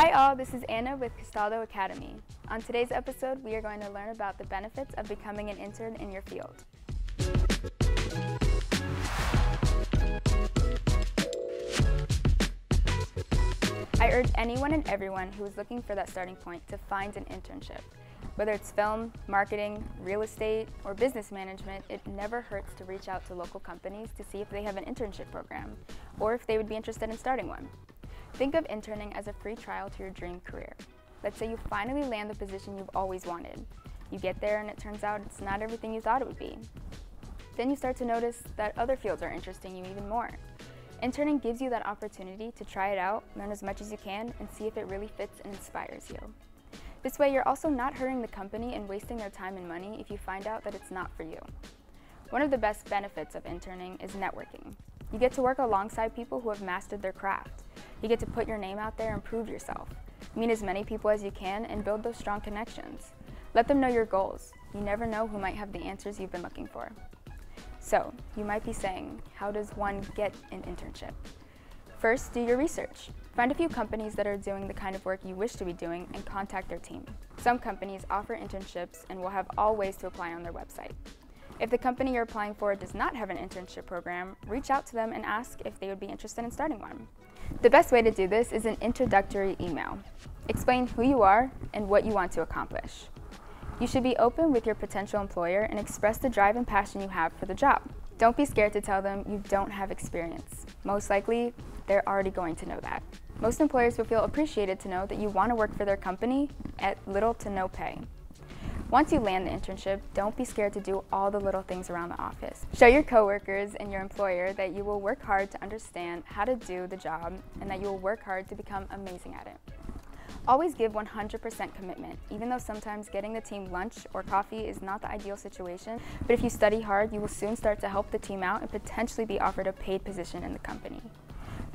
Hi all, this is Anna with Castaldo Academy. On today's episode, we are going to learn about the benefits of becoming an intern in your field. I urge anyone and everyone who is looking for that starting point to find an internship. Whether it's film, marketing, real estate, or business management, it never hurts to reach out to local companies to see if they have an internship program, or if they would be interested in starting one. Think of interning as a free trial to your dream career. Let's say you finally land the position you've always wanted. You get there and it turns out it's not everything you thought it would be. Then you start to notice that other fields are interesting you even more. Interning gives you that opportunity to try it out, learn as much as you can, and see if it really fits and inspires you. This way, you're also not hurting the company and wasting their time and money if you find out that it's not for you. One of the best benefits of interning is networking. You get to work alongside people who have mastered their craft. You get to put your name out there and prove yourself. Meet as many people as you can and build those strong connections. Let them know your goals. You never know who might have the answers you've been looking for. So, you might be saying, how does one get an internship? First, do your research. Find a few companies that are doing the kind of work you wish to be doing and contact their team. Some companies offer internships and will have all ways to apply on their website. If the company you're applying for does not have an internship program, reach out to them and ask if they would be interested in starting one. The best way to do this is an introductory email. Explain who you are and what you want to accomplish. You should be open with your potential employer and express the drive and passion you have for the job. Don't be scared to tell them you don't have experience. Most likely, they're already going to know that. Most employers will feel appreciated to know that you want to work for their company at little to no pay. Once you land the internship, don't be scared to do all the little things around the office. Show your coworkers and your employer that you will work hard to understand how to do the job and that you will work hard to become amazing at it. Always give 100% commitment, even though sometimes getting the team lunch or coffee is not the ideal situation. But if you study hard, you will soon start to help the team out and potentially be offered a paid position in the company.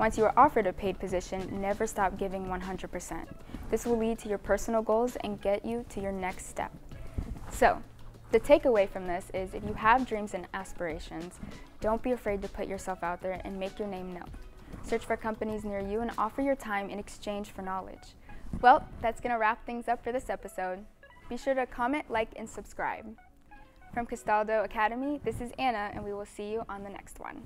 Once you are offered a paid position, never stop giving 100%. This will lead to your personal goals and get you to your next step. So, the takeaway from this is if you have dreams and aspirations, don't be afraid to put yourself out there and make your name known. Search for companies near you and offer your time in exchange for knowledge. Well, that's going to wrap things up for this episode. Be sure to comment, like, and subscribe. From Castaldo Academy, this is Anna, and we will see you on the next one.